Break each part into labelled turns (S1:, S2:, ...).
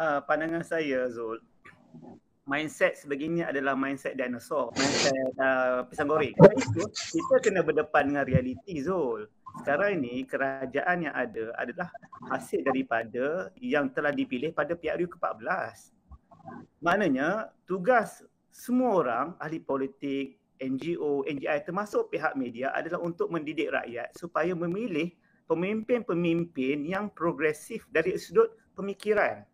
S1: uh, pandangan saya Zul, mindset sebegini adalah mindset dinosaur, mindset uh, pisang goreng. Sebab itu kita kena berdepan dengan realiti Zul. Sekarang ini kerajaan yang ada adalah hasil daripada yang telah dipilih pada PRU ke-14. Maknanya tugas semua orang, ahli politik, NGO, NGI termasuk pihak media adalah untuk mendidik rakyat supaya memilih pemimpin-pemimpin yang progresif dari sudut pemikiran.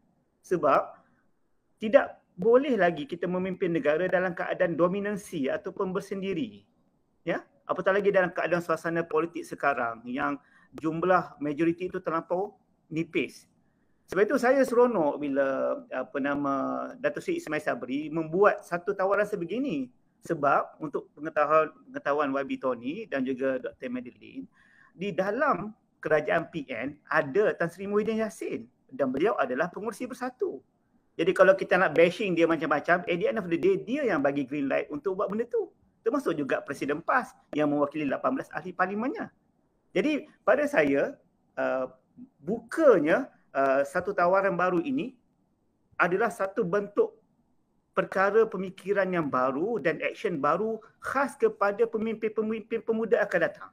S1: Sebab tidak boleh lagi kita memimpin negara dalam keadaan dominansi ataupun bersendiri. Ya, apatah lagi dalam keadaan suasana politik sekarang yang jumlah majoriti itu terlampau nipis. Sebab itu saya seronok bila apa nama Datuk Seri Ismail Sabri membuat satu tawaran sebegini. Sebab untuk pengetahuan pengetahuan YB Tony dan juga Dr. Madeline di dalam kerajaan PN ada Tan Sri Muhyiddin Yassin dan beliau adalah pengurusi bersatu. Jadi kalau kita nak bashing dia macam-macam, at the end of the day, dia yang bagi green light untuk buat benda tu. Termasuk juga Presiden PAS yang mewakili 18 ahli parlimennya. Jadi pada saya, uh, bukanya uh, satu tawaran baru ini adalah satu bentuk perkara pemikiran yang baru dan action baru khas kepada pemimpin-pemimpin pemuda akan datang.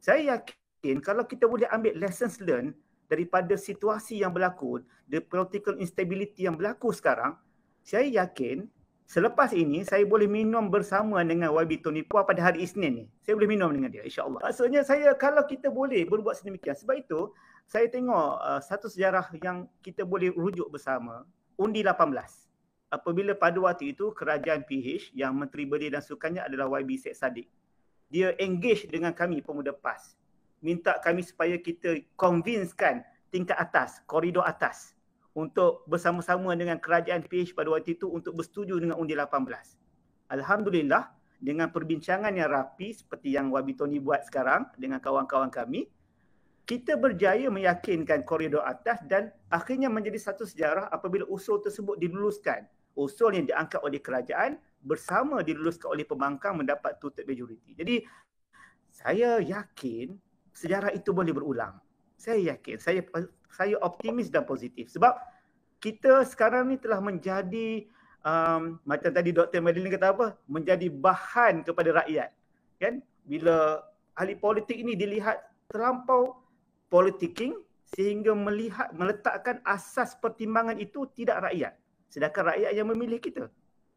S1: Saya yakin kalau kita boleh ambil lessons learned daripada situasi yang berlaku, the political instability yang berlaku sekarang, saya yakin selepas ini saya boleh minum bersama dengan YB Tony Puah pada hari Isnin ni. Saya boleh minum dengan dia insya-Allah. Maksudnya saya kalau kita boleh berbuat sedemikian sebab itu saya tengok uh, satu sejarah yang kita boleh rujuk bersama undi 18. Apabila pada waktu itu kerajaan PH yang Menteri Belia dan Sukannya adalah YB Syed Saddiq. Dia engage dengan kami pemuda PAS minta kami supaya kita convincekan tingkat atas, koridor atas untuk bersama-sama dengan kerajaan PH pada waktu itu untuk bersetuju dengan undi 18. Alhamdulillah dengan perbincangan yang rapi seperti yang Wabi Tony buat sekarang dengan kawan-kawan kami, kita berjaya meyakinkan koridor atas dan akhirnya menjadi satu sejarah apabila usul tersebut diluluskan. Usul yang diangkat oleh kerajaan bersama diluluskan oleh pembangkang mendapat tutup majoriti. Jadi saya yakin sejarah itu boleh berulang. Saya yakin, saya saya optimis dan positif sebab kita sekarang ni telah menjadi um, macam tadi Dr. Madeline kata apa? menjadi bahan kepada rakyat. Kan? Bila ahli politik ini dilihat terlampau politicking sehingga melihat meletakkan asas pertimbangan itu tidak rakyat. Sedangkan rakyat yang memilih kita.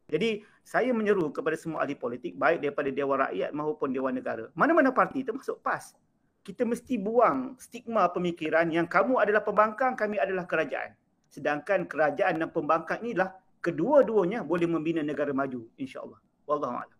S1: Jadi saya menyeru kepada semua ahli politik baik daripada Dewan Rakyat maupun Dewan Negara. Mana-mana parti termasuk PAS kita mesti buang stigma pemikiran yang kamu adalah pembangkang, kami adalah kerajaan. Sedangkan kerajaan dan pembangkang inilah kedua-duanya boleh membina negara maju insya-Allah. Wallahu a'lam.